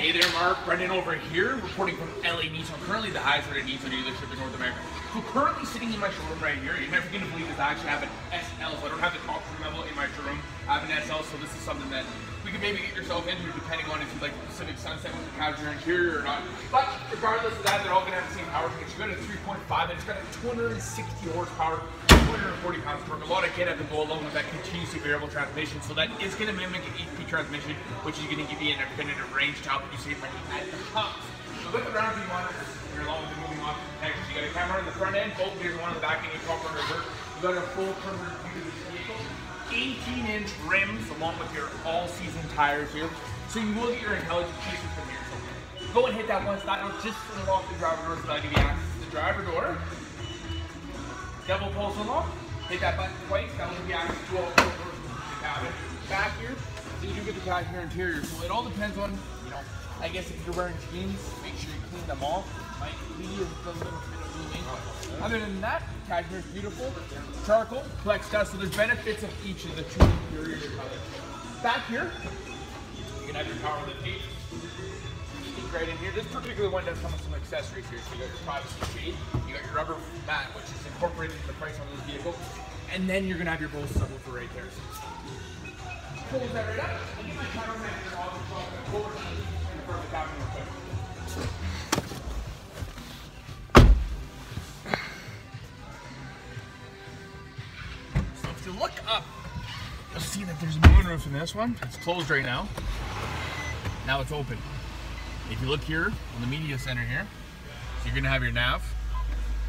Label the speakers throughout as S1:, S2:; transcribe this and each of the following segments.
S1: Hey there, Mark. Brendan over here, reporting from LA Nissan. Currently the highest rated Nissan dealership in North America. So currently sitting in my showroom right here, you're never going to believe this. I actually have an SL, so I don't have the yourself into depending on if you like Pacific Sunset with the casual interior or not. But regardless of that, they're all going to have the same power train. You got a 3.5 and it's got a 260 horsepower 240 pounds torque. A lot of get up and go along with that continuously variable transmission. So that is going to mimic an HP transmission, which is going to give you an definitive range to help you save money at the pumps. So with the Around View monitors, you're along with the moving object detection. You got a camera on the front end, both gears, one on the back, and you top on reverse. You got a full perimeter view of this vehicle. 18 inch rims along with your all season tires here. So you will get your intelligent key from here. So go and hit that one stop now just to unlock the driver door so that'll give you access to the driver door double pulse unlock. Hit that button twice. That will give you access to all four doors the cabin. Back here, so you do get the passenger interior. So it all depends on, you know, I guess if you're wearing jeans, make sure you clean them off. Might. Other than that, cashmere is beautiful. Charcoal, flex dust. So there's benefits of each of the two interior colors. Back here, you can have your power lift gate right in here. This particular one does come with some accessories here. So you got your privacy shade, you got your rubber mat, which is incorporated in the price on this vehicle, and then you're gonna have your Bose subwoofer right there. So that right up. And off the top and over in the you look up, you'll see that there's a moonroof in this one. It's closed right now. Now it's open. If you look here on the media center here, so you're gonna have your nav.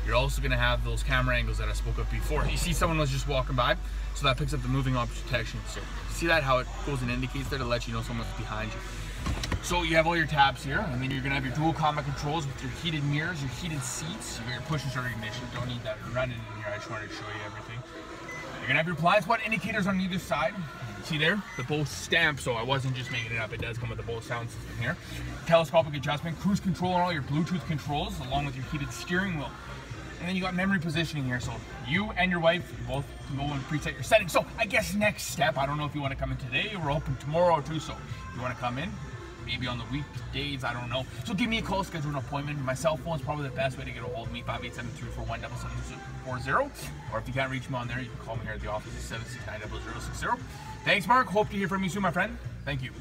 S1: You're also gonna have those camera angles that I spoke of before. You see someone was just walking by, so that picks up the moving object detection. So see that how it goes and indicates there to let you know someone's behind you. So you have all your tabs here, and then you're gonna have your dual climate controls with your heated mirrors, your heated seats, your push and start ignition. Don't need that running in here. I just wanted to show you everything. You're gonna have your blind spot indicators on either side. See there? The Bose stamp, so I wasn't just making it up. It does come with the Bose sound system here. Telescopic adjustment, cruise control and all your Bluetooth controls, along with your heated steering wheel. And then you got memory positioning here, so you and your wife both can go and preset your settings. So I guess next step, I don't know if you want to come in today, we're open tomorrow too, so if you want to come in, maybe on the weekdays, I don't know. So give me a call, schedule an appointment. My cell phone is probably the best way to get a hold of me, 587-341-7740. Or if you can't reach me on there, you can call me here at the office at 769-0060. Thanks, Mark. Hope to hear from you soon, my friend. Thank you.